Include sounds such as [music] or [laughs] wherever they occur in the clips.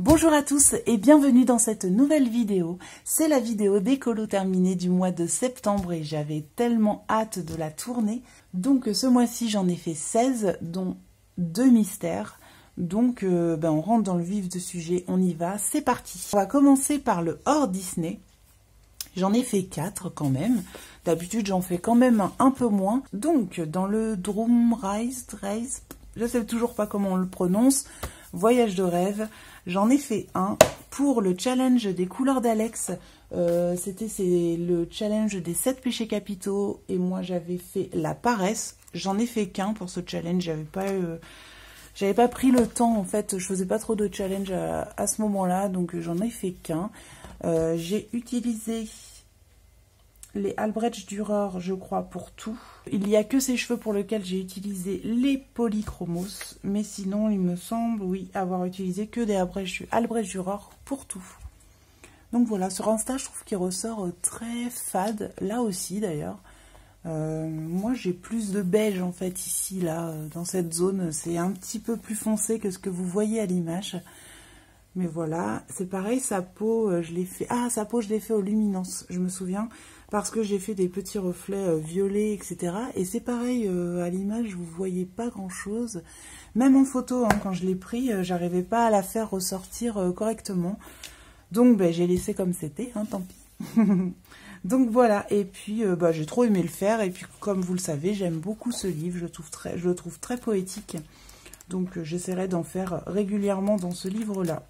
Bonjour à tous et bienvenue dans cette nouvelle vidéo. C'est la vidéo d'écolo terminée du mois de septembre et j'avais tellement hâte de la tourner. Donc ce mois-ci j'en ai fait 16 dont deux mystères. Donc euh, ben, on rentre dans le vif du sujet, on y va, c'est parti. On va commencer par le hors Disney. J'en ai fait 4 quand même. D'habitude j'en fais quand même un, peu moins. Donc dans le Drum Rise, Rise, je sais toujours pas comment on le prononce, Voyage de rêve, J'en ai fait un pour le challenge des couleurs d'Alex. Euh, c'était le challenge des 7 péchés capitaux et moi j'avais fait la paresse. J'en ai fait qu'un pour ce challenge. J'avais pas euh, j'avais pas pris le temps en fait. Je faisais pas trop de challenge à, ce moment-là donc j'en ai fait qu'un. Euh, j'ai utilisé les Albrecht Dürer, je crois, pour tout. Il n'y a que ces cheveux pour lesquels j'ai utilisé les polychromos, mais sinon, il me semble, oui, avoir utilisé que des Albrecht Dürer pour tout. Donc voilà, sur Insta, je trouve qu'il ressort très fade, là aussi d'ailleurs. Euh, moi, j'ai plus de beige en fait ici, là, dans cette zone. C'est un petit peu plus foncé que ce que vous voyez à l'image. Mais voilà, c'est pareil, sa peau, euh, je l'ai fait... Ah, sa peau, je l'ai fait aux luminances, je me souviens parce que j'ai fait des petits reflets euh, violets, etc. Et c'est pareil, euh, à l'image, vous voyez pas grand-chose. Même en photo, hein, quand je l'ai pris, euh, j'arrivais pas à la faire ressortir correctement. Donc, ben, j'ai laissé comme c'était, hein, tant pis. [laughs] Donc voilà, et puis bah, j'ai trop aimé le faire, et puis comme vous le savez, j'aime beaucoup ce livre, je le trouve très poétique. Donc j'essaierai d'en faire régulièrement dans ce livre-là.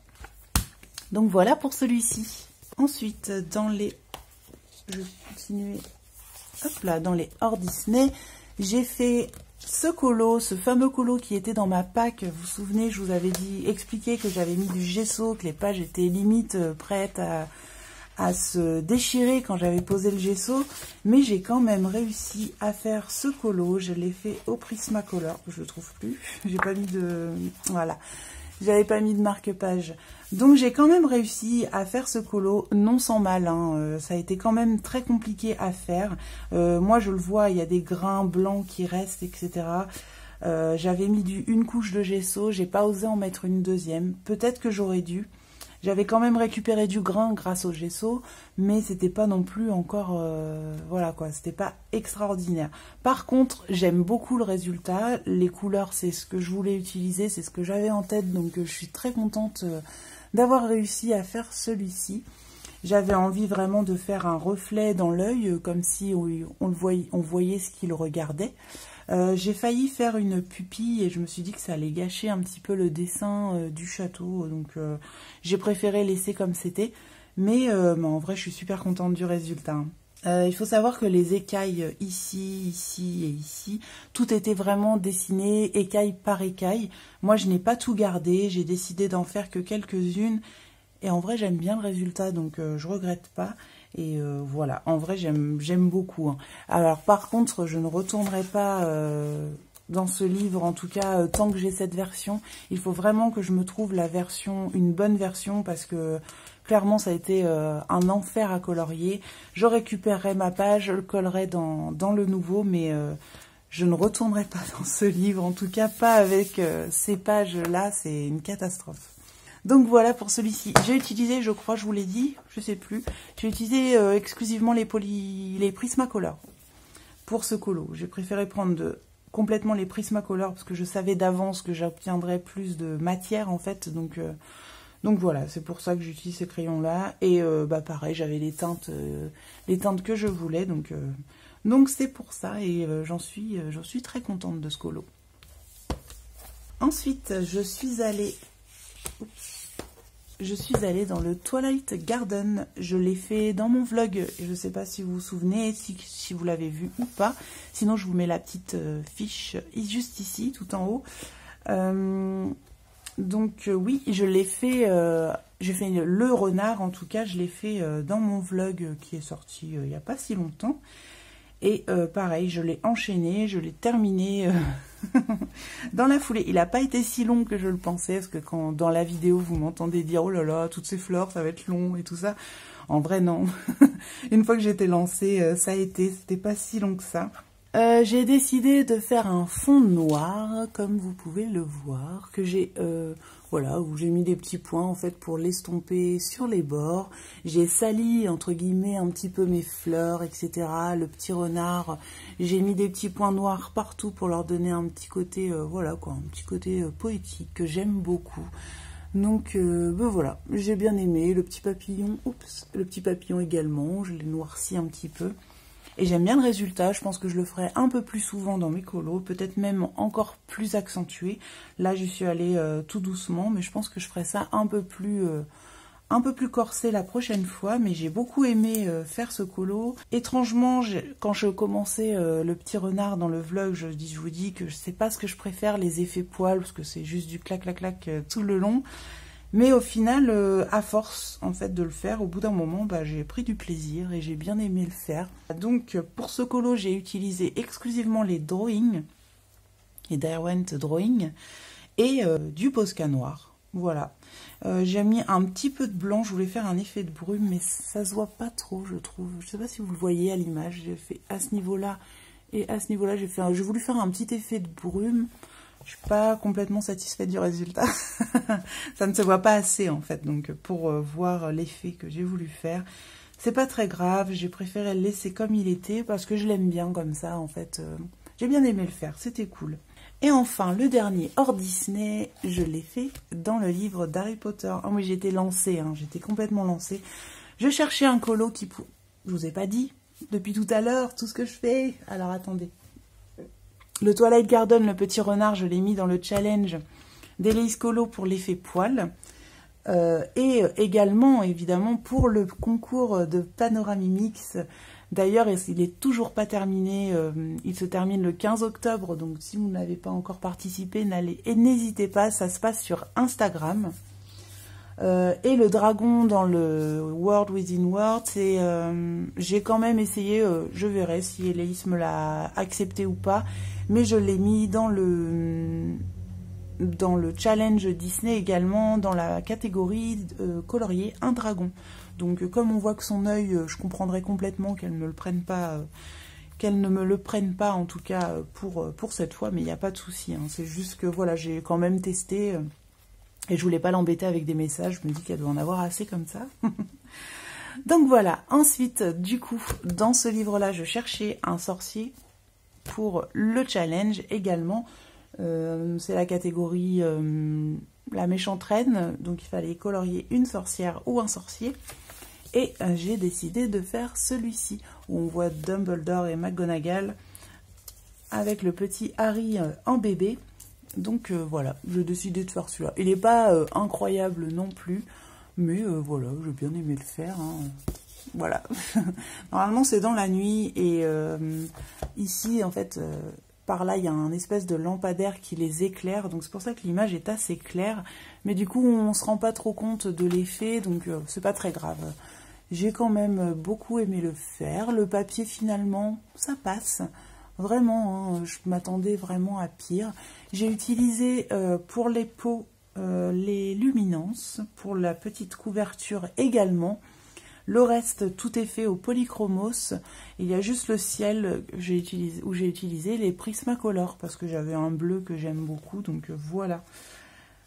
Donc voilà pour celui-ci. Ensuite, dans les je vais continuer. Hop là, dans les hors Disney, j'ai fait ce colo, ce fameux colo qui était dans ma pack. Vous vous souvenez, je vous avais dit, expliqué que j'avais mis du gesso, que les pages étaient limite euh, prêtes à, se déchirer quand j'avais posé le gesso. Mais j'ai quand même réussi à faire ce colo. Je l'ai fait au Prismacolor, je le trouve plus. [laughs] J'ai pas mis de... Voilà. J'avais pas mis de marque-page. Donc j'ai quand même réussi à faire ce colo, non sans mal. Hein. Euh, ça a été quand même très compliqué à faire. Euh, moi je le vois, il y a des grains blancs qui restent, etc. Euh, j'avais mis une couche de gesso, j'ai pas osé en mettre une deuxième. Peut-être que j'aurais dû. J'avais quand même récupéré du grain grâce au gesso, mais c'était pas non plus encore, euh, voilà quoi, c'était pas extraordinaire. Par contre, j'aime beaucoup le résultat. Les couleurs, c'est ce que je voulais utiliser, c'est ce que j'avais en tête, donc euh, je suis très contente euh, d'avoir réussi à faire celui-ci. J'avais envie vraiment de faire un reflet dans l'œil, comme si on, on voyait ce qu'il regardait. Euh, j'ai failli faire une pupille et je me suis dit que ça allait gâcher un petit peu le dessin euh, du château. Donc euh, j'ai préféré laisser comme c'était. Mais, en vrai, je suis super contente du résultat. Il faut savoir que les écailles ici, ici et ici, tout était vraiment dessiné écaille par écaille. Moi, je n'ai pas tout gardé. J'ai décidé d'en faire que quelques-unes. Et en vrai, j'aime bien le résultat, donc je regrette pas. Et euh, voilà, en vrai, j'aime beaucoup. Hein. Alors, par contre, je ne retournerai pas euh, dans ce livre, en tout cas, euh, tant que j'ai cette version. Il faut vraiment que je me trouve la version, une bonne version, parce que clairement, ça a été un enfer à colorier. Je récupérerai ma page, je le collerai dans, dans le nouveau, mais je ne retournerai pas [laughs] dans ce livre, en tout cas pas avec ces pages-là, c'est une catastrophe. Donc voilà pour celui-ci. J'ai utilisé, je crois, je vous l'ai dit, je sais plus. J'ai utilisé euh, exclusivement les, poly... les Prismacolor pour ce colo. J'ai préféré prendre complètement les Prismacolor parce que je savais d'avance que j'obtiendrais plus de matière en fait. Donc, euh, voilà, c'est pour ça que j'utilise ces crayons-là. Et euh, bah pareil, j'avais les teintes les teintes que je voulais. Donc c'est pour ça et j'en suis, suis très contente de ce colo. Ensuite, je suis allée je suis allée dans le Twilight Garden. Je l'ai fait dans mon vlog. Je ne sais pas si vous vous souvenez, si, vous l'avez vu ou pas. Sinon, je vous mets la petite euh, fiche juste ici, tout en haut. Euh, donc, euh, oui, je l'ai fait... j'ai fait le renard, en tout cas, je l'ai fait dans mon vlog qui est sorti il n'y a pas si longtemps. Et euh, pareil, je l'ai enchaîné, je l'ai terminé euh, [laughs] dans la foulée. Il n'a pas été si long que je le pensais, parce que quand dans la vidéo, vous m'entendez dire « Oh là là, toutes ces fleurs, ça va être long » et tout ça. En vrai, non. [laughs] Une fois que j'étais lancée, euh, ça a été, c'était pas si long que ça. Euh, j'ai décidé de faire un fond noir, comme vous pouvez le voir, que j'ai, euh, voilà, où j'ai mis des petits points en fait pour l'estomper sur les bords. J'ai sali entre guillemets un petit peu mes fleurs, etc. Le petit renard, j'ai mis des petits points noirs partout pour leur donner un petit côté, euh, voilà quoi, un petit côté poétique que j'aime beaucoup. Donc ben voilà, j'ai bien aimé le petit papillon, oups, le petit papillon également, je l'ai noirci un petit peu. Et j'aime bien le résultat, je pense que je le ferai un peu plus souvent dans mes colos, peut-être même encore plus accentué. Là, j'y suis allée euh, tout doucement, mais je pense que je ferai ça un peu plus... Euh, un peu plus corsé la prochaine fois, mais j'ai beaucoup aimé euh, faire ce colo. Étrangement, quand je commençais le petit renard dans le vlog, je, je vous dis que je sais pas ce que je préfère, les effets poils, parce que c'est juste du clac clac clac tout le long. Mais au final, euh, à force en fait de le faire, au bout d'un moment, bah, j'ai pris du plaisir et j'ai bien aimé le faire. Donc pour ce colo, j'ai utilisé exclusivement les drawings, les Derwent Drawing et euh, du Posca noir. Voilà. Euh, j'ai mis un petit peu de blanc, je voulais faire un effet de brume, mais ça se voit pas trop, je trouve. Je sais pas si vous le voyez à l'image, j'ai fait à ce niveau-là et à ce niveau-là, j'ai voulu faire un petit effet de brume. Je suis pas complètement satisfaite du résultat. [laughs] ça ne se voit pas assez en fait. Donc pour euh, voir l'effet que j'ai voulu faire, c'est pas très grave. J'ai préféré le laisser comme il était parce que je l'aime bien comme ça en fait. Euh, j'ai bien aimé le faire, c'était cool. Et enfin, le dernier hors Disney, je l'ai fait dans le livre d'Harry Potter. Ah oui, j'étais lancée, hein, j'étais complètement lancée. Je cherchais un colo qui... Je vous ai pas dit depuis tout à l'heure tout ce que je fais. Alors attendez. Le Twilight Garden, le petit renard, je l'ai mis dans le challenge d'Elise Colo pour l'effet poil. Euh, et également, évidemment, pour le concours de Panoramimix. D'ailleurs, il n'est toujours pas terminé. Euh, il se termine le 15 octobre. Donc, si vous n'avez pas encore participé, n'hésitez pas. Ça se passe sur Instagram. Euh, et le dragon dans le World Within World, j'ai quand même essayé, je verrai si Elise me l'a accepté ou pas, mais je l'ai mis dans le dans le challenge Disney également, dans la catégorie euh, colorier, un dragon. Donc euh, comme on voit que son œil, euh, je comprendrais complètement qu'elle ne le prenne pas, qu'elle ne me le prenne pas en tout cas pour, pour cette fois, mais il n'y a pas de souci. Hein. C'est juste que voilà, j'ai quand même testé et je voulais pas l'embêter avec des messages. Je me dis qu'elle doit en avoir assez comme ça. [laughs] Donc voilà, ensuite, du coup, dans ce livre-là, je cherchais un sorcier pour le challenge également. Euh, c'est la catégorie euh, la méchante reine, donc il fallait colorier une sorcière ou un sorcier. Et euh, j'ai décidé de faire celui-ci, où on voit Dumbledore et McGonagall avec le petit Harry en bébé. Donc voilà, j'ai décidé de faire celui-là. Il n'est pas incroyable non plus, mais voilà, j'ai bien aimé le faire. Hein. Voilà. [laughs] Normalement, c'est dans la nuit et euh, ici, en fait, euh, par là, il y a un espèce de lampadaire qui les éclaire. Donc, c'est pour ça que l'image est assez claire. Mais du coup, on se rend pas trop compte de l'effet, donc euh, c'est pas très grave. J'ai quand même beaucoup aimé le faire. Le papier, finalement, ça passe. Vraiment, hein, je m'attendais vraiment à pire. J'ai utilisé pour les pots les luminances, pour la petite couverture également. Le reste, tout est fait au polychromos. Il y a juste le ciel où j'ai utilisé les Prismacolor parce que j'avais un bleu que j'aime beaucoup. Donc euh, voilà.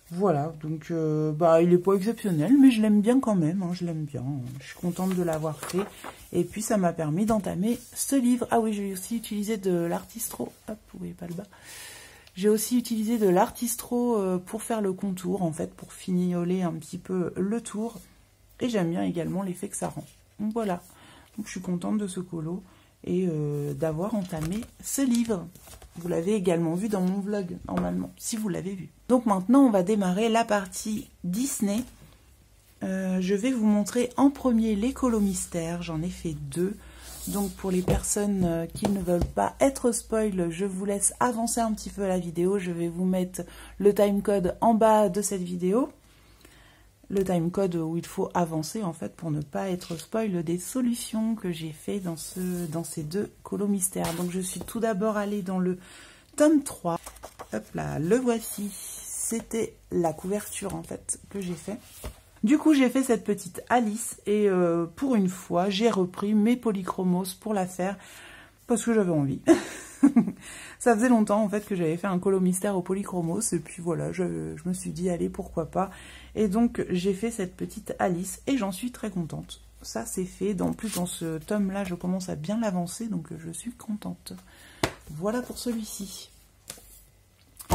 Voilà, donc euh, bah, il n'est pas exceptionnel, mais je l'aime bien quand même, hein, je l'aime bien, je suis contente de l'avoir fait. Et puis ça m'a permis d'entamer ce livre. Ah oui, j'ai aussi utilisé de l'artistro, hop, vous voyez pas le bas. J'ai aussi utilisé de l'artistro euh, pour faire le contour, en fait, pour fignoler un petit peu le tour. Et j'aime bien également l'effet que ça rend. Voilà. Donc je suis contente de ce colo et euh, d'avoir entamé ce livre. Vous l'avez également vu dans mon vlog, normalement, si vous l'avez vu. Donc maintenant, on va démarrer la partie Disney. Euh, je vais vous montrer en premier les colos mystères. J'en ai fait deux. Donc pour les personnes euh, qui ne veulent pas être spoil, je vous laisse avancer un petit peu la vidéo. Je vais vous mettre le timecode en bas de cette vidéo le timecode où il faut avancer en fait pour ne pas être spoil des solutions que j'ai fait dans, ce, dans ces deux colos mystères. Donc je suis tout d'abord allée dans le tome 3. Hop là, le voici. C'était la couverture en fait que j'ai fait. Du coup, j'ai fait cette petite Alice et euh, pour une fois, j'ai repris mes polychromos pour la faire parce que j'avais envie. [laughs] ça faisait longtemps en fait que j'avais fait un colo mystère au polychromos et puis voilà, je, je me suis dit allez pourquoi pas. Et donc j'ai fait cette petite Alice et j'en suis très contente. Ça c'est fait, en plus dans ce tome là je commence à bien l'avancer donc je suis contente. Voilà pour celui-ci.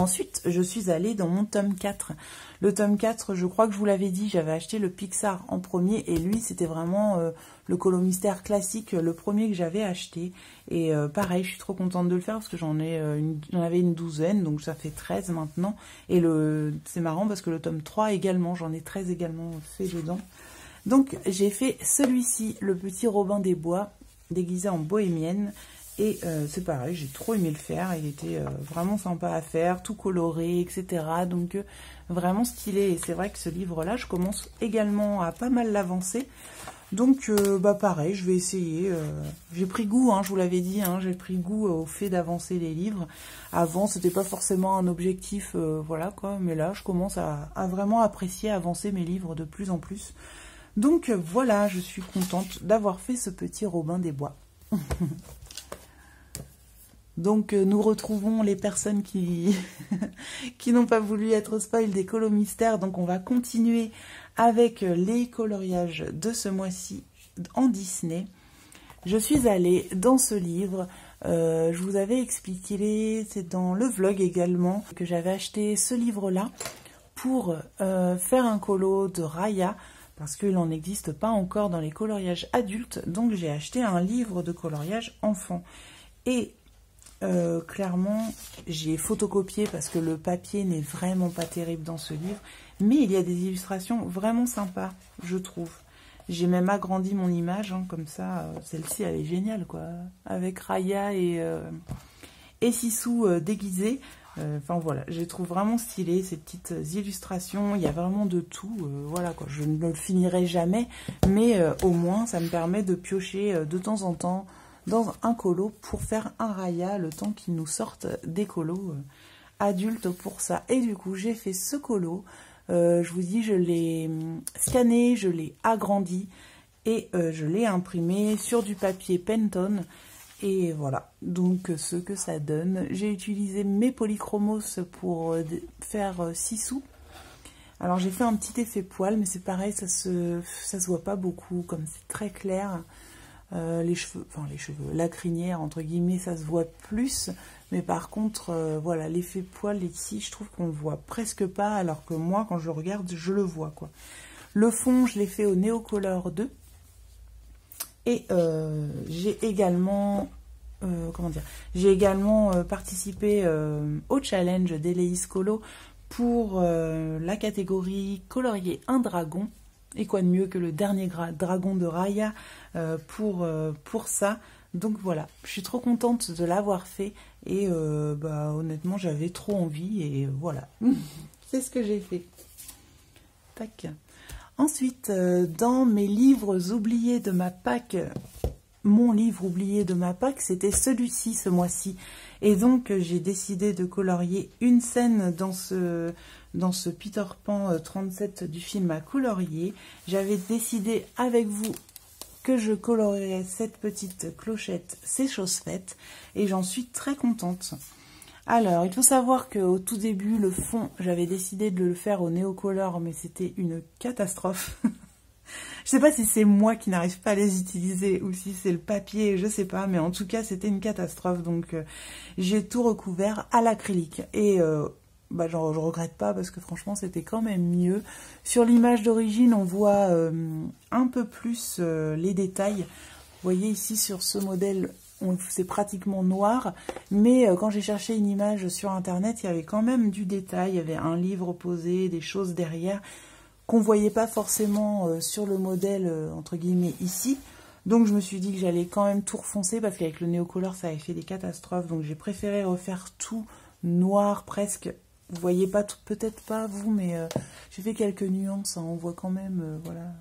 Ensuite, je suis allée dans mon tome 4. Le tome 4, je crois que je vous l'avais dit, j'avais acheté le Pixar en premier et lui, c'était vraiment euh, le Colo Mystère classique, le premier que j'avais acheté. Et euh, pareil, je suis trop contente de le faire parce que j'en euh, avais une douzaine, donc ça fait 13 maintenant. Et le c'est marrant parce que le tome 3 également, j'en ai 13 également fait dedans. Donc j'ai fait celui-ci, le petit Robin des Bois, déguisé en bohémienne. Et euh, c'est pareil, j'ai trop aimé le faire, il était euh, vraiment sympa à faire, tout coloré, etc. Donc euh, vraiment stylé. Et c'est vrai que ce livre-là, je commence également à pas mal l'avancer. Donc bah pareil, je vais essayer. j'ai pris goût, hein, je vous l'avais dit, hein, j'ai pris goût au fait d'avancer les livres. Avant, c'était pas forcément un objectif, voilà quoi. Mais là, je commence à, à, vraiment apprécier avancer mes livres de plus en plus. Donc voilà, je suis contente d'avoir fait ce petit Robin des Bois. [laughs] Donc euh, nous retrouvons les personnes qui, [laughs] n'ont pas voulu être spoil des colos mystères. Donc on va continuer avec euh, les coloriages de ce mois-ci en Disney. Je suis allée dans ce livre, euh, je vous avais expliqué, c'est dans le vlog également, que j'avais acheté ce livre-là pour faire un colo de Raya, parce qu'il n'en existe pas encore dans les coloriages adultes, donc j'ai acheté un livre de coloriage enfant. Et euh, clairement, j'ai photocopié parce que le papier n'est vraiment pas terrible dans ce livre. Mais il y a des illustrations vraiment sympas, je trouve. J'ai même agrandi mon image, hein, comme ça, euh, celle-ci, elle est géniale, quoi. Avec Raya et, euh, et Sissou déguisés. Enfin, voilà, je les trouve vraiment stylé, ces petites illustrations. Il y a vraiment de tout, voilà, quoi. Je ne le finirai jamais, mais au moins, ça me permet de piocher de temps en temps dans un colo pour faire un raya le temps qu'il nous sorte des colos euh, adultes pour ça. Et du coup, j'ai fait ce colo. Euh, je vous dis, je l'ai hum, scanné, je l'ai agrandi et euh, je l'ai imprimé sur du papier Pantone. Et voilà, donc ce que ça donne. J'ai utilisé mes polychromos pour faire 6 sous. Alors j'ai fait un petit effet poil, mais c'est pareil, ça se, ça se voit pas beaucoup, comme c'est très clair. Euh, les cheveux, enfin les cheveux, la crinière, entre guillemets, ça se voit plus. Mais par contre, euh, voilà, l'effet poil ici, je trouve qu'on le voit presque pas, alors que moi, quand je regarde, je le vois, quoi. Le fond, je l'ai fait au Neocolor 2. Et euh, j'ai également, comment dire, j'ai également participé au challenge d'Eleis Colo pour la catégorie colorier un dragon. Et quoi de mieux que le dernier dragon de Raya euh, pour, euh, pour ça. Donc voilà, je suis trop contente de l'avoir fait et euh, bah, honnêtement j'avais trop envie et voilà, [laughs] c'est ce que j'ai fait. Tac. Ensuite, dans mes livres oubliés de ma Pâque, mon livre oublié de ma Pâque, c'était celui-ci ce mois-ci. Et donc j'ai décidé de colorier une scène dans ce, Peter Pan 37 du film à colorier. J'avais décidé avec vous que je colorierai cette petite clochette, c'est chose faite, et j'en suis très contente. Alors, il faut savoir qu'au tout début, le fond, j'avais décidé de le faire au néocolor, mais c'était une catastrophe. [laughs] je sais pas si c'est moi qui n'arrive pas à les utiliser ou si c'est le papier, je sais pas, mais en tout cas, c'était une catastrophe. Donc, euh, j'ai tout recouvert à l'acrylique. Et euh, bah, je regrette pas parce que franchement c'était quand même mieux. Sur l'image d'origine on voit euh, un peu plus les détails. Vous voyez ici sur ce modèle c'est pratiquement noir, mais quand j'ai cherché une image sur internet il y avait quand même du détail, il y avait un livre posé, des choses derrière qu'on voyait pas forcément sur le modèle entre guillemets ici. Donc je me suis dit que j'allais quand même tout refoncer parce qu'avec le néocolor ça avait fait des catastrophes. Donc j'ai préféré refaire tout noir presque vous voyez pas peut-être pas vous, mais euh, j'ai fait quelques nuances. Hein. on voit quand même, euh, voilà.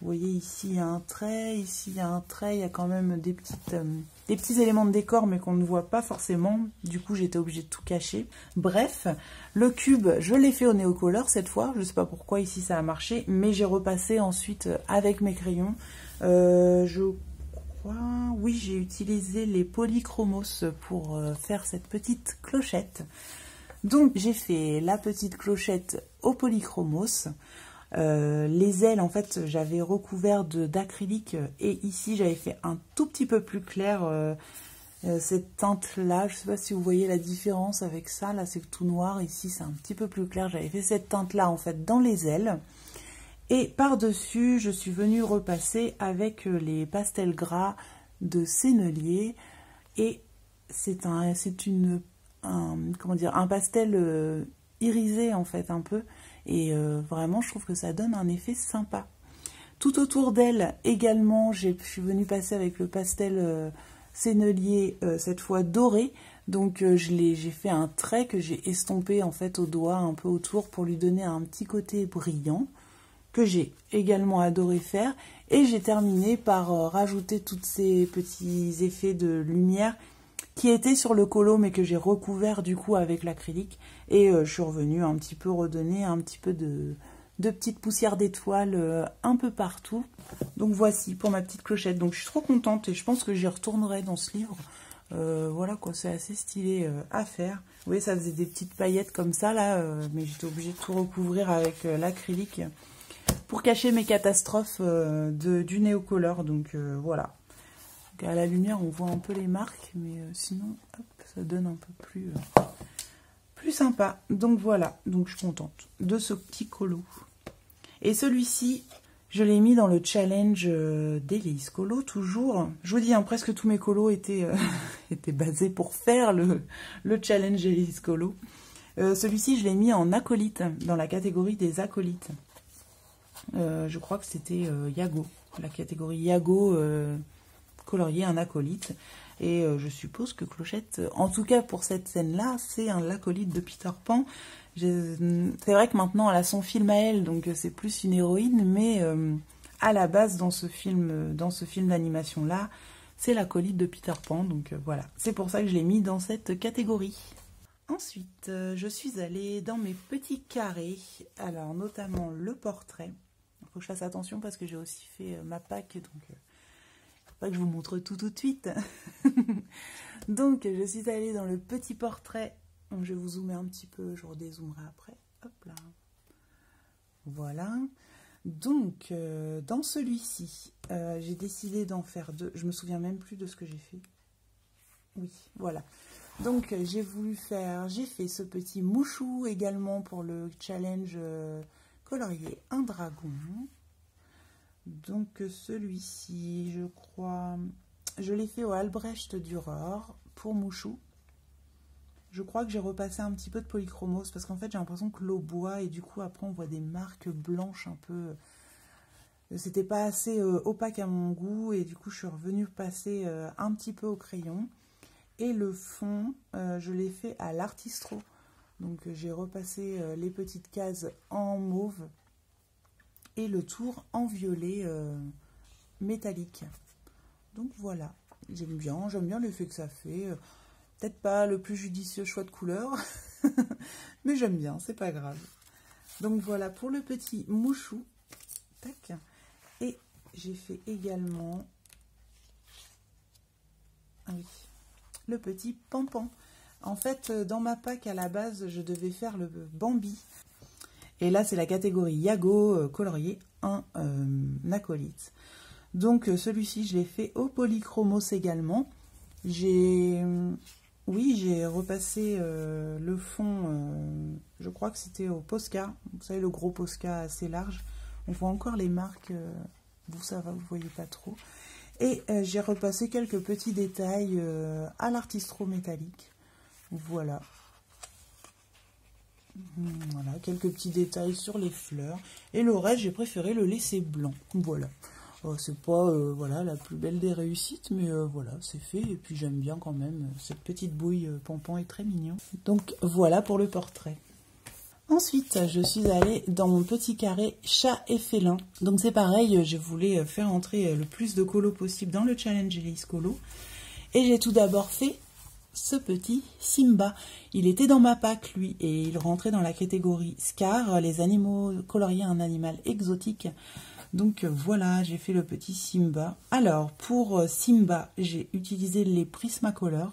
Vous voyez ici il y a un trait, ici il y a un trait, il y a quand même des petites, euh, des petits éléments de décor, mais qu'on ne voit pas forcément. Du coup, j'étais obligée de tout cacher. Bref, le cube, je l'ai fait au néocolor cette fois. Je ne sais pas pourquoi ici ça a marché, mais j'ai repassé ensuite avec mes crayons. je crois. Oui, j'ai utilisé les polychromos pour euh, faire cette petite clochette. Donc, j'ai fait la petite clochette au polychromos. Euh, les ailes, en fait, j'avais recouvert d'acrylique et ici, j'avais fait un tout petit peu plus clair euh, cette teinte-là. Je ne sais pas si vous voyez la différence avec ça. Là, c'est tout noir. Ici, c'est un petit peu plus clair. J'avais fait cette teinte-là, en fait, dans les ailes. Et par-dessus, je suis venue repasser avec euh, les pastels gras de Sennelier. Et c'est un, c'est une, comment dire, un pastel euh, irisé en fait un peu. Et euh, vraiment, je trouve que ça donne un effet sympa. Tout autour d'elle également, je suis venue passer avec le pastel Sennelier, cette fois doré. Donc j'ai fait un trait que j'ai estompé en fait au doigt un peu autour pour lui donner un petit côté brillant que j'ai également adoré faire. Et j'ai terminé par euh, rajouter tous ces petits effets de lumière qui étaient sur le colo mais que j'ai recouvert du coup avec l'acrylique. Et euh, je suis revenue un petit peu redonner un petit peu de, de petites poussières d'étoiles euh, un peu partout. Donc voici pour ma petite clochette. Donc je suis trop contente et je pense que j'y retournerai dans ce livre. voilà quoi, c'est assez stylé à faire. Vous voyez, ça faisait des petites paillettes comme ça là, mais j'étais obligée de tout recouvrir avec l'acrylique pour cacher mes catastrophes euh, de, du néocolor. Donc euh, voilà. à la lumière, on voit un peu les marques, mais euh, sinon, ça donne un peu plus, plus sympa. Donc voilà, donc je suis contente de ce petit colo. Et celui-ci, je l'ai mis dans le challenge d'Elise Colo, toujours. Je vous dis, hein, presque tous mes colos étaient, [laughs] étaient basés pour faire le, le challenge Elise Colo. Celui-ci, je l'ai mis en acolyte, dans la catégorie des acolytes. Euh, je crois que c'était euh, Yago, la catégorie Yago euh, colorier, un acolyte. Et je suppose que Clochette, en tout cas pour cette scène-là, c'est un acolyte de Peter Pan. C'est vrai que maintenant elle a son film à elle, donc c'est plus une héroïne, mais à la base dans ce film, dans ce film d'animation-là, c'est l'acolyte de Peter Pan, donc voilà. C'est pour ça que je l'ai mis dans cette catégorie. Ensuite, je suis allée dans mes petits carrés, alors notamment le portrait faut que je fasse attention parce que j'ai aussi fait euh, ma pack, donc euh, pas que je vous montre tout tout de suite. [laughs] donc je suis allée dans le petit portrait. je vais vous zoomer un petit peu, je redézoomerai après. Hop là. Voilà. Donc, euh, dans celui-ci, j'ai décidé d'en faire deux. Je me souviens même plus de ce que j'ai fait. Oui, voilà. Donc, j'ai voulu faire, j'ai fait ce petit mouchou également pour le challenge colorier un dragon. Donc celui-ci, je crois, je l'ai fait au Albrecht Dürer pour Mouchou. Je crois que j'ai repassé un petit peu de polychromos parce qu'en fait j'ai l'impression que l'eau boit et du coup après on voit des marques blanches un peu... C'était pas assez euh, opaque à mon goût et du coup je suis revenue passer euh, un petit peu au crayon. Et le fond, euh, je l'ai fait à l'artistro. Donc j'ai repassé euh, les petites cases en mauve et le tour en violet euh, métallique. Donc voilà, j'aime bien, j'aime bien l'effet que ça fait. Peut-être pas le plus judicieux choix de couleur, [laughs] mais j'aime bien, c'est pas grave. Donc voilà pour le petit mouchou. Tac. Et j'ai fait également ah oui, le petit pampan. En fait, euh, dans ma pack à la base, je devais faire le Bambi. Et là, c'est la catégorie Yago euh, colorier, un euh, acolyte. Donc celui-ci, je l'ai fait au polychromos également. J'ai, oui, j'ai repassé le fond, je crois que c'était au Posca. Vous savez, le gros Posca assez large. On voit encore les marques, vous ça va, vous voyez pas trop. Et j'ai repassé quelques petits détails à l'artistro métallique. Voilà. Voilà, quelques petits détails sur les fleurs. Et le reste, j'ai préféré le laisser blanc. Voilà. Oh, c'est pas euh, voilà, la plus belle des réussites, mais euh, voilà, c'est fait. Et puis j'aime bien quand même. Euh, cette petite bouille pompon est très mignon. Donc voilà pour le portrait. Ensuite, je suis allée dans mon petit carré chat et félin. Donc c'est pareil, je voulais faire entrer le plus de colo possible dans le challenge Elise Colo. Et j'ai tout d'abord fait ce petit Simba. Il était dans ma pack, lui, et il rentrait dans la catégorie Scar, les animaux coloriés un animal exotique. Donc voilà, j'ai fait le petit Simba. Alors, pour Simba, j'ai utilisé les Prismacolor.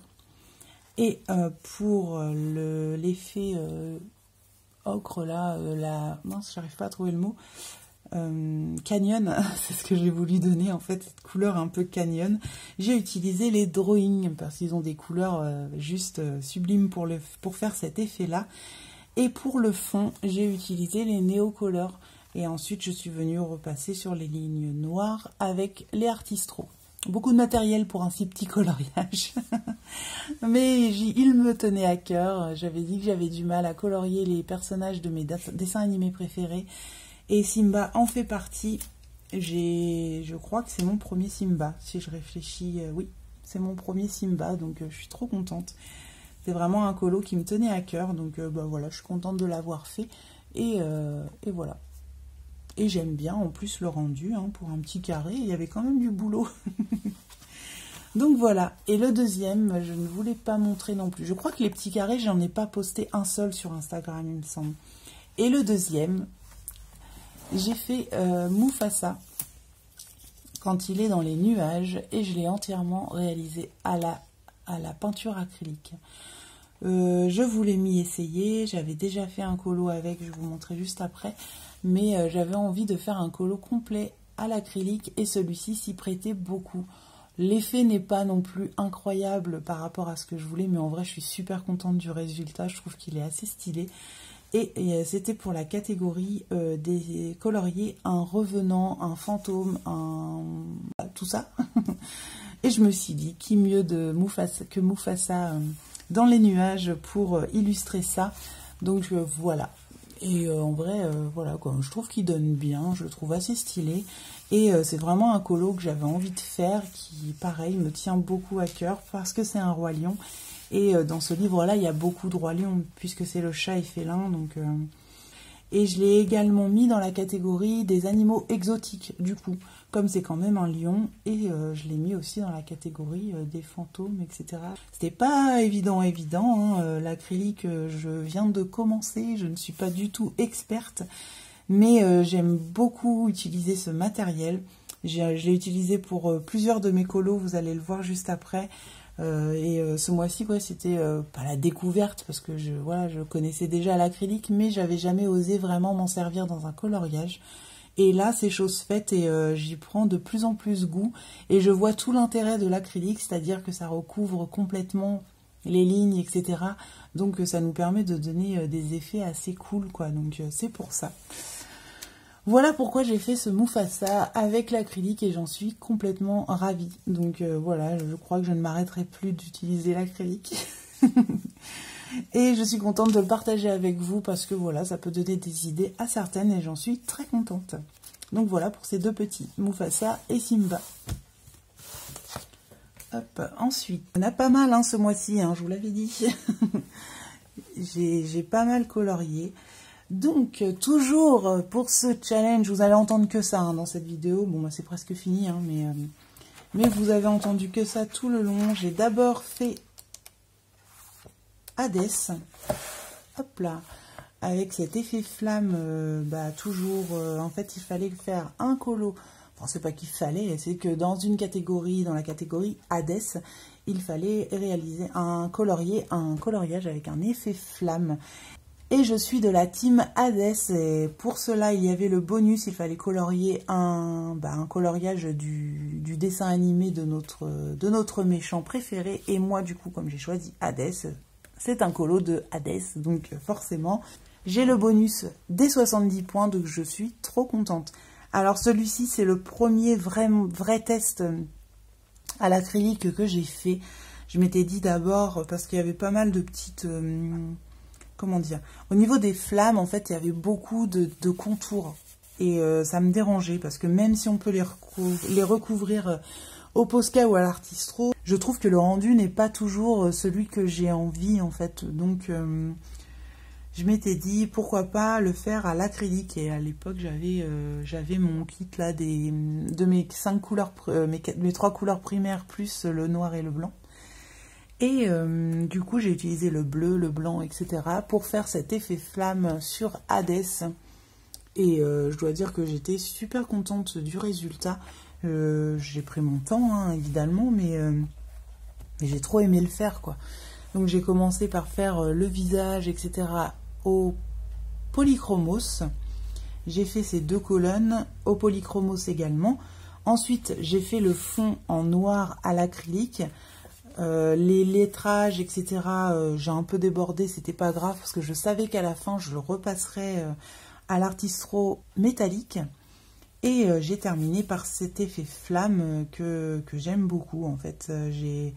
Et pour l'effet ocre, là, la... Mince, j'arrive pas à trouver le mot. Euh, canyon, [laughs] c'est ce que j'ai voulu donner en fait, cette couleur un peu canyon. J'ai utilisé les drawings parce qu'ils ont des couleurs euh, juste euh, sublimes pour, pour faire cet effet-là. Et pour le fond, j'ai utilisé les néocolors. Et ensuite, je suis venue repasser sur les lignes noires avec les Artistro. Beaucoup de matériel pour un si petit coloriage. [laughs] Mais il me tenait à cœur. J'avais dit que j'avais du mal à colorier les personnages de mes dessins animés préférés. Et Simba en fait partie. Je crois que c'est mon premier Simba, si je réfléchis. Euh, oui, c'est mon premier Simba, donc euh, je suis trop contente. C'est vraiment un colo qui me tenait à cœur, donc euh, bah, voilà, je suis contente de l'avoir fait. Et, voilà. Et j'aime bien en plus le rendu, hein, pour un petit carré, il y avait quand même du boulot. [laughs] donc voilà. Et le deuxième, je ne voulais pas montrer non plus. Je crois que les petits carrés, j'en ai pas posté un seul sur Instagram, il me semble. Et le deuxième, j'ai fait euh, Mufasa quand il est dans les nuages et je l'ai entièrement réalisé à la, peinture acrylique. Euh, je voulais m'y essayer, j'avais déjà fait un colo avec, je vais vous montrer juste après, mais euh, j'avais envie de faire un colo complet à l'acrylique et celui-ci s'y prêtait beaucoup. L'effet n'est pas non plus incroyable par rapport à ce que je voulais, mais en vrai je suis super contente du résultat, je trouve qu'il est assez stylé. Et, euh, c'était pour la catégorie euh, des coloriers, un revenant, un fantôme, un... Bah, tout ça. [laughs] et je me suis dit, qui mieux de Mufasa, que Mufasa euh, dans les nuages pour illustrer ça. Donc voilà. Et en vrai, voilà je trouve qu'il donne bien, je le trouve assez stylé. Et c'est vraiment un colo que j'avais envie de faire, qui pareil me tient beaucoup à cœur parce que c'est un roi lion et euh, dans ce livre-là, il y a beaucoup de rois lions, puisque c'est le chat et félin. Donc, euh, Et je l'ai également mis dans la catégorie des animaux exotiques, du coup, comme c'est quand même un lion. Et euh, je l'ai mis aussi dans la catégorie des fantômes, etc. C'était pas évident, évident. Hein, l'acrylique, je viens de commencer, je ne suis pas du tout experte. Mais j'aime beaucoup utiliser ce matériel. Je l'ai utilisé pour plusieurs de mes colos, vous allez le voir juste après. Euh, et euh, ce mois-ci, c'était euh, pas la découverte parce que je, voilà, je connaissais déjà l'acrylique, mais j'avais jamais osé vraiment m'en servir dans un coloriage. Et là, c'est chose faite et j'y prends de plus en plus goût. Et je vois tout l'intérêt de l'acrylique, c'est-à-dire que ça recouvre complètement les lignes, etc. Donc ça nous permet de donner des effets assez cool, quoi. Donc c'est pour ça. Voilà pourquoi j'ai fait ce Mufasa avec l'acrylique et j'en suis complètement ravie. Donc euh, voilà, je crois que je ne m'arrêterai plus d'utiliser l'acrylique. [laughs] et je suis contente de le partager avec vous parce que voilà, ça peut donner des idées à certaines et j'en suis très contente. Donc voilà pour ces deux petits, Mufasa et Simba. Hop, ensuite, on a pas mal hein, ce mois-ci, hein, je vous l'avais dit. [laughs] j'ai pas mal colorié. Donc, toujours pour ce challenge, vous allez entendre que ça hein, dans cette vidéo. Bon, bah, c'est presque fini, hein, mais, euh, mais vous avez entendu que ça tout le long. J'ai d'abord fait Hades. Hop là avec cet effet flamme, euh, bah, toujours, euh, en fait, il fallait faire un colo. Enfin, c'est pas qu'il fallait, c'est que dans une catégorie, dans la catégorie Hades, il fallait réaliser un colorier, un coloriage avec un effet flamme. Et je suis de la team Hades et pour cela il y avait le bonus, il fallait colorier un, bah, un coloriage du, dessin animé de notre, de notre méchant préféré. Et moi du coup comme j'ai choisi Hades, c'est un colo de Hades, donc forcément j'ai le bonus des 70 points, donc je suis trop contente. Alors celui-ci c'est le premier vrai, vrai test à l'acrylique que j'ai fait. Je m'étais dit d'abord, parce qu'il y avait pas mal de petites... Euh, comment dire Au niveau des flammes, en fait, il y avait beaucoup de, contours. Et euh, ça me dérangeait parce que même si on peut les, recouvrir euh, au Posca ou à l'artistro, je trouve que le rendu n'est pas toujours euh, celui que j'ai envie en fait. Donc je m'étais dit pourquoi pas le faire à l'acrylique et à l'époque j'avais mon kit là de mes cinq couleurs mes trois couleurs primaires plus le noir et le blanc et euh, du coup, j'ai utilisé le bleu, le blanc, etc. pour faire cet effet flamme sur Hades. Et je dois dire que j'étais super contente du résultat. j'ai pris mon temps, hein, évidemment, mais, mais j'ai trop aimé le faire, quoi. Donc j'ai commencé par faire le visage, etc. au polychromos. J'ai fait ces deux colonnes au polychromos également. Ensuite, j'ai fait le fond en noir à l'acrylique. Euh, les lettrages, etc., euh, j'ai un peu débordé, c'était pas grave parce que je savais qu'à la fin, je le repasserais euh, à l'artistro métallique. Et j'ai terminé par cet effet flamme que, j'aime beaucoup en fait. j'ai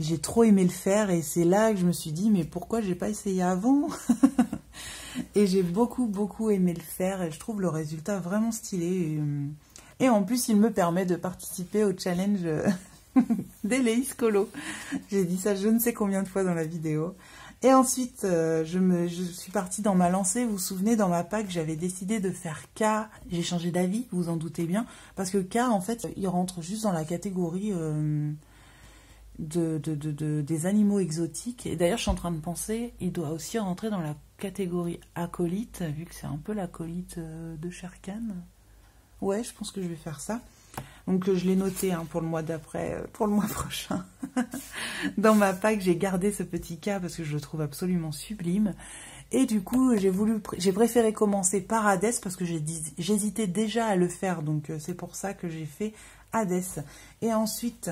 j'ai trop aimé le faire et c'est là que je me suis dit mais pourquoi j'ai pas essayé avant [laughs] Et j'ai beaucoup beaucoup aimé le faire et je trouve le résultat vraiment stylé. Et, en plus il me permet de participer au challenge [laughs] d'Eleis Colo. J'ai dit ça je ne sais combien de fois dans la vidéo. Et ensuite, euh, je, me, suis partie dans ma lancée. Vous vous souvenez, dans ma pack, j'avais décidé de faire K. J'ai changé d'avis, vous vous en doutez bien. Parce que K, en fait, il rentre juste dans la catégorie euh, de, des animaux exotiques. Et d'ailleurs, je suis en train de penser, il doit aussi rentrer dans la catégorie acolyte, vu que c'est un peu l'acolyte euh, de Sherkan. Ouais, je pense que je vais faire ça. Donc je l'ai noté hein, pour le mois d'après, euh, pour le mois [laughs] prochain. Dans ma pack, j'ai gardé ce petit cas parce que je le trouve absolument sublime. Et du coup, j'ai voulu, j'ai préféré commencer par Hades parce que j'hésitais déjà à le faire. Donc euh, c'est pour ça que j'ai fait Hades. Et ensuite,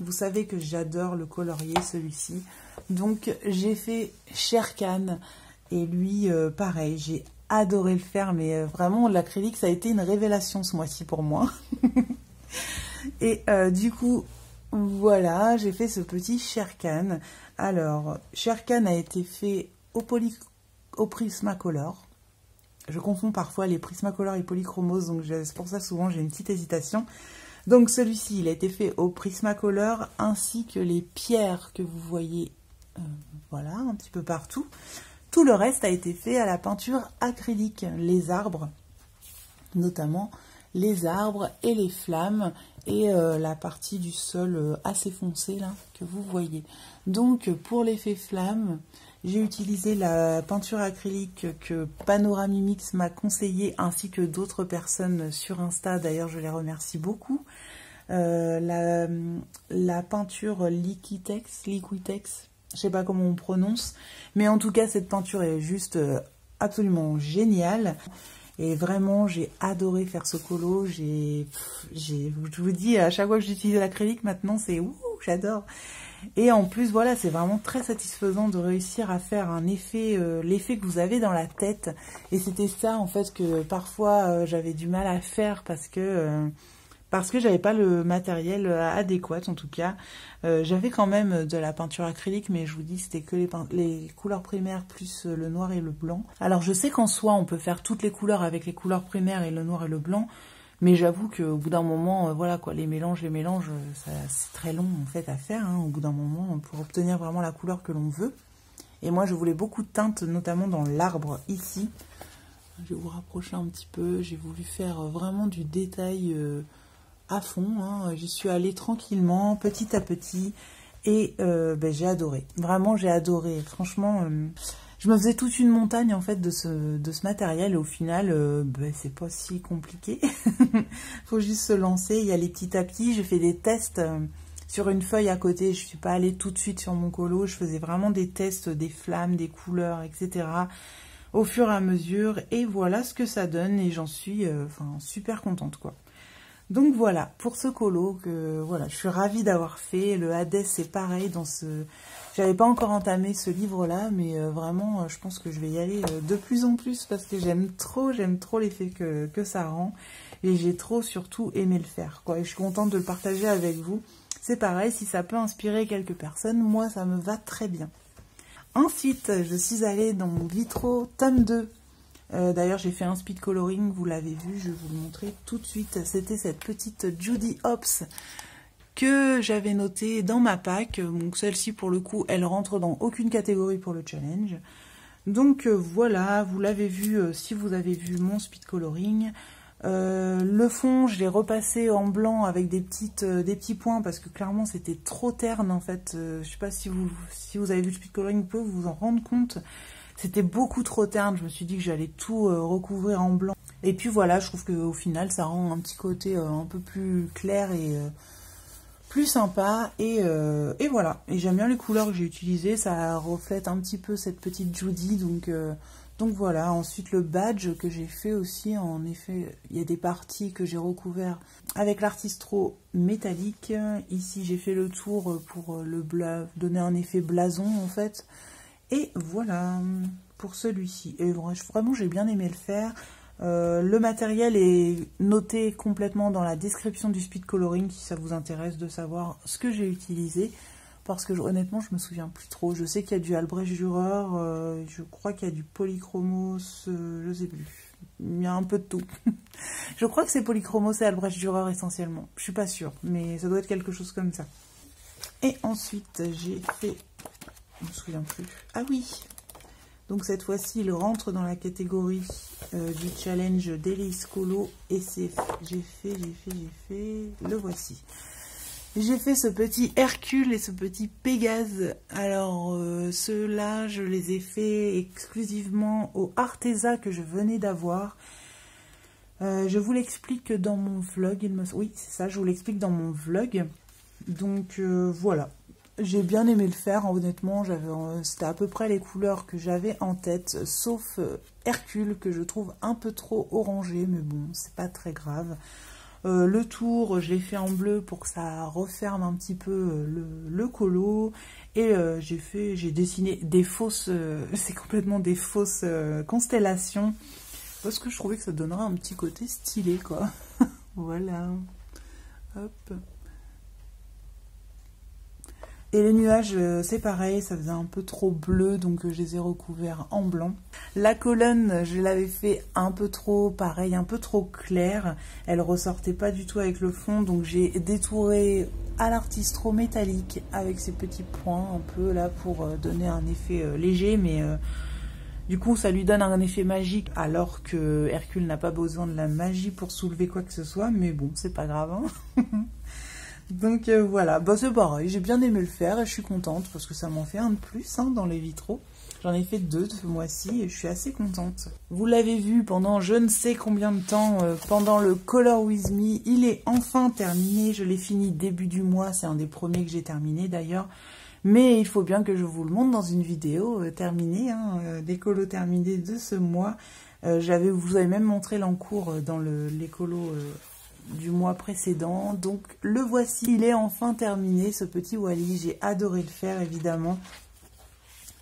vous savez que j'adore le colorier, celui-ci. Donc, j'ai fait Sherkan. Et lui, euh, pareil, j'ai adoré le faire. Mais euh, vraiment, l'acrylique, ça a été une révélation ce mois-ci pour moi. [laughs] et euh, du coup, voilà, j'ai fait ce petit Sherkan. Alors, Sherkan a été fait au, poly, au Prismacolor. Je confonds parfois les Prismacolor et Polychromos, donc c'est pour ça souvent j'ai une petite hésitation. Donc celui-ci, il a été fait au Prismacolor ainsi que les pierres que vous voyez, euh, voilà, un petit peu partout. Tout le reste a été fait à la peinture acrylique, les arbres, notamment les arbres et les flammes et euh, la partie du sol euh, assez foncé là que vous voyez. Donc pour l'effet flamme, j'ai utilisé la peinture acrylique que Panoramimix m'a conseillé ainsi que d'autres personnes sur Insta. D'ailleurs, je les remercie beaucoup. Euh, la, la, peinture Liquitex, Liquitex, je sais pas comment on prononce, mais en tout cas, cette peinture est juste euh, absolument géniale. Et vraiment, j'ai adoré faire ce colo. J'ai, je vous dis, à chaque fois que j'utilise l'acrylique, maintenant, c'est ouh, j'adore. Et en plus, voilà, c'est vraiment très satisfaisant de réussir à faire un effet, euh, l'effet que vous avez dans la tête. Et c'était ça, en fait, que parfois euh, j'avais du mal à faire parce que parce que j'avais pas le matériel adéquat, en tout cas. j'avais quand même de la peinture acrylique, mais je vous dis, c'était que les, couleurs primaires plus le noir et le blanc. Alors, je sais qu'en soi, on peut faire toutes les couleurs avec les couleurs primaires et le noir et le blanc. Mais j'avoue qu'au bout d'un moment, euh, voilà quoi, les mélanges, les mélanges, euh, c'est très long en fait à faire. Hein, au bout d'un moment, pour obtenir vraiment la couleur que l'on veut. Et moi, je voulais beaucoup de teintes, notamment dans l'arbre ici. Je vais vous rapprocher un petit peu. J'ai voulu faire vraiment du détail euh, à fond. Hein. J'y suis allée tranquillement, petit à petit. Et ben, j'ai adoré. Vraiment, j'ai adoré. Franchement, je me faisais toute une montagne en fait de ce, matériel et au final euh, ben, c'est pas si compliqué [laughs] faut juste se lancer y a les petits tapis j'ai fait des tests euh, sur une feuille à côté je suis pas allée tout de suite sur mon colo je faisais vraiment des tests des flammes des couleurs etc au fur et à mesure et voilà ce que ça donne et j'en suis euh, super contente quoi donc voilà, pour ce colo, que voilà, je suis ravie d'avoir fait. Le Hades, c'est pareil dans ce... J'avais pas encore entamé ce livre-là, mais euh, vraiment, euh, je pense que je vais y aller euh, de plus en plus parce que j'aime trop, j'aime trop l'effet que, que ça rend. Et j'ai trop, surtout, aimé le faire. Je suis contente de le partager avec vous. C'est pareil, si ça peut inspirer quelques personnes, moi, ça me va très bien. Ensuite, je suis allée dans mon Vitro tome 2 euh, d'ailleurs, j'ai fait un speed coloring, vous l'avez vu, je vais vous le montrer tout de suite. C'était cette petite Judy Hopps que j'avais notée dans ma pack. Donc celle-ci, pour le coup, elle rentre dans aucune catégorie pour le challenge. Donc euh, voilà, vous l'avez vu euh, si vous avez vu mon speed coloring. le fond, je l'ai repassé en blanc avec des, petits points parce que clairement c'était trop terne en fait. je sais pas si vous, si vous avez vu le speed coloring, vous pouvez vous en rendre compte. C'était beaucoup trop terne. Je me suis dit que j'allais tout recouvrir en blanc. Et puis voilà, je trouve qu'au final, ça rend un petit côté un peu plus clair et plus sympa et, et voilà et j'aime bien les couleurs que j'ai utilisées ça reflète un petit peu cette petite Judy donc donc voilà, ensuite le badge que j'ai fait aussi, en effet, il y a des parties que j'ai recouvert avec l'artistro métallique. Ici j'ai fait le tour pour le donner un effet blason en fait. Et voilà pour celui-ci. Et vraiment j'ai bien aimé le faire. Euh, le matériel est noté complètement dans la description du speed coloring si ça vous intéresse de savoir ce que j'ai utilisé parce que honnêtement je me souviens plus trop. Je sais qu'il y a du Albrecht Dürer, euh, je crois qu'il y a du Polychromos, euh, je sais plus. Il y a un peu de tout. [laughs] je crois que c'est Polychromos et Albrecht Dürer essentiellement. Je suis pas sûre, mais ça doit être quelque chose comme ça. Et ensuite j'ai fait, je me souviens plus. Ah oui. Donc cette fois-ci, il rentre dans la catégorie euh, du challenge Daily Colo et c'est j'ai fait, j'ai fait, j'ai fait, le voici. J'ai fait ce petit Hercule et ce petit Pégase. Alors, euh, ceux-là, je les ai fait exclusivement au Artesa que je venais d'avoir. Euh, je vous l'explique dans mon vlog. Il me... Oui, c'est ça, je vous l'explique dans mon vlog. Donc, voilà. J'ai bien aimé le faire, honnêtement. C'était à peu près les couleurs que j'avais en tête, sauf Hercule, que je trouve un peu trop orangé. Mais bon, c'est pas très grave. Euh, le tour, je l'ai fait en bleu pour que ça referme un petit peu euh, le, colo. Et euh, j'ai fait, j'ai dessiné des fausses, [laughs] c'est complètement des fausses constellations. Parce que je trouvais que ça donnerait un petit côté stylé, quoi. [laughs] voilà. Hop. Et les nuages, euh, c'est pareil, ça faisait un peu trop bleu, donc euh, je les ai recouverts en blanc. La colonne, je l'avais fait un peu trop, pareil, un peu trop claire. Elle ressortait pas du tout avec le fond, donc j'ai détouré à l'artistro métallique avec ces petits points un peu là pour euh, donner un effet léger, mais du coup ça lui donne un effet magique alors que Hercule n'a pas besoin de la magie pour soulever quoi que ce soit, mais bon, c'est pas grave. Hein [laughs] Donc euh, voilà, bah, c'est pareil, j'ai bien aimé le faire et je suis contente parce que ça m'en fait un de plus hein, dans les vitraux. J'en ai fait deux ce mois-ci et je suis assez contente. Vous l'avez vu pendant je ne sais combien de temps, euh, pendant le Color With Me, il est enfin terminé. Je l'ai fini début du mois, c'est un des premiers que j'ai terminé d'ailleurs. Mais il faut bien que je vous le montre dans une vidéo euh, terminée, hein, des colos terminés de ce mois. J'avais, vous avez même montré l'encours dans l'écolo du mois précédent. Donc le voici, il est enfin terminé ce petit Wally. J'ai adoré le faire évidemment.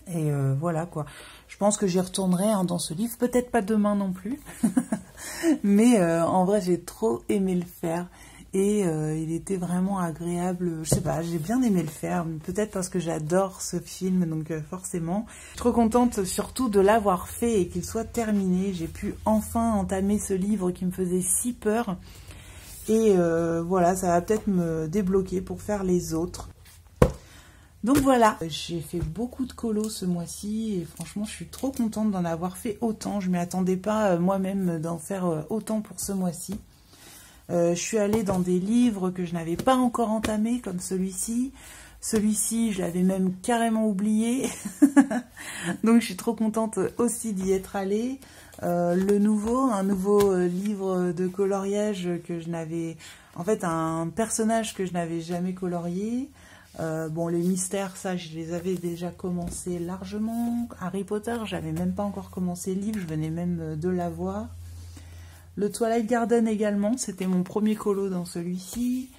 Et euh, voilà quoi. Je pense que j'y retournerai hein, dans ce livre. Peut-être pas demain non plus. [laughs] Mais euh, en vrai j'ai trop aimé le faire. Et euh, il était vraiment agréable. Je sais pas, j'ai bien aimé le faire. Peut-être parce que j'adore ce film, donc forcément. Je suis trop contente surtout de l'avoir fait et qu'il soit terminé. J'ai pu enfin entamer ce livre qui me faisait si peur. Et euh, voilà, ça va peut-être me débloquer pour faire les autres. Donc voilà, j'ai fait beaucoup de colos ce mois-ci et franchement je suis trop contente d'en avoir fait autant. Je ne m'y attendais pas euh, moi-même d'en faire euh, autant pour ce mois-ci. je suis allée dans des livres que je n'avais pas encore entamés comme celui-ci. Celui-ci, je l'avais même carrément oublié. [laughs] Donc je suis trop contente aussi d'y être allée. Euh, le nouveau, un nouveau euh, livre de coloriage que je n'avais... En fait, un personnage que je n'avais jamais colorié. Euh, bon, les mystères, ça, je les avais déjà commencé largement. Harry Potter, j'avais même pas encore commencé le livre, je venais même de l'avoir. Le Twilight Garden également, c'était mon premier colo dans celui-ci.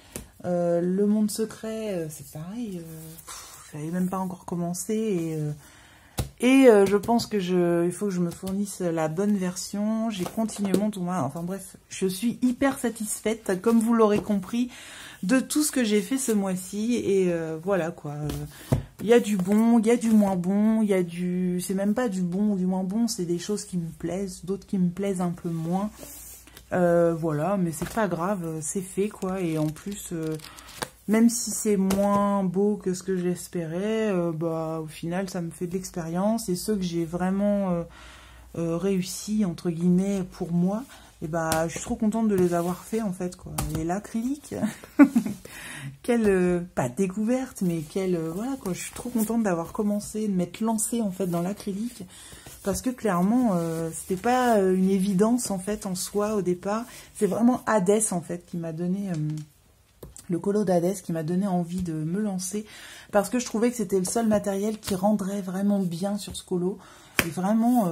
Le Monde Secret, c'est pareil, je n'avais même pas encore commencé et euh, je pense que je, il faut que je me fournisse la bonne version. J'ai continuellement tout Enfin bref, je suis hyper satisfaite, comme vous l'aurez compris, de tout ce que j'ai fait ce mois-ci. Et euh, voilà quoi. Il y a du bon, il y a du moins bon, il y a du... C'est même pas du bon ou du moins bon, c'est des choses qui me plaisent, d'autres qui me plaisent un peu moins. Euh, voilà, mais c'est pas grave, c'est fait quoi. Et en plus, même si c'est moins beau que ce que j'espérais, euh, bah, au final, ça me fait de l'expérience. Et ceux que j'ai vraiment euh, euh, réussi, entre guillemets, pour moi, et eh bah, je suis trop contente de les avoir fait, en fait. Quoi. Et l'acrylique, [laughs] quelle, pas découverte, mais quelle, voilà, quoi. Je suis trop contente d'avoir commencé, de m'être lancée, en fait, dans l'acrylique. Parce que clairement, euh, c'était pas euh, une évidence en fait en soi au départ. C'est vraiment Hades en fait qui m'a donné euh, le colo d'Hades qui m'a donné envie de me lancer parce que je trouvais que c'était le seul matériel qui rendrait vraiment bien sur ce colo. Et vraiment,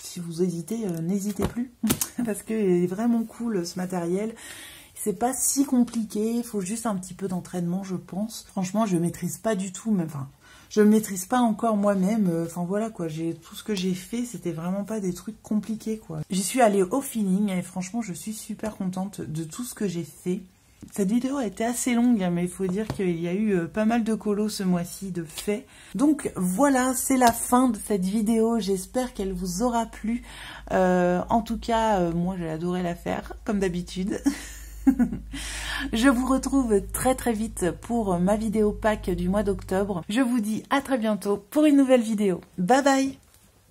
si vous hésitez, n'hésitez plus [laughs] parce que est vraiment cool ce matériel. C'est pas si compliqué, il faut juste un petit peu d'entraînement, je pense. Franchement, je maîtrise pas du tout, mais je ne maîtrise pas encore moi-même. Euh, enfin voilà quoi, tout ce que j'ai fait, c'était vraiment pas des trucs compliqués quoi. J'y suis allée au feeling et franchement, je suis super contente de tout ce que j'ai fait. Cette vidéo a été assez longue, hein, mais il faut dire qu'il y a eu euh, pas mal de colos ce mois-ci de fait. Donc voilà, c'est la fin de cette vidéo. J'espère qu'elle vous aura plu. Euh, en tout cas, moi j'ai adoré la faire, comme d'habitude. [laughs] [laughs] Je vous retrouve très très vite pour ma vidéo pack du mois d'octobre. Je vous dis à très bientôt pour une nouvelle vidéo. Bye bye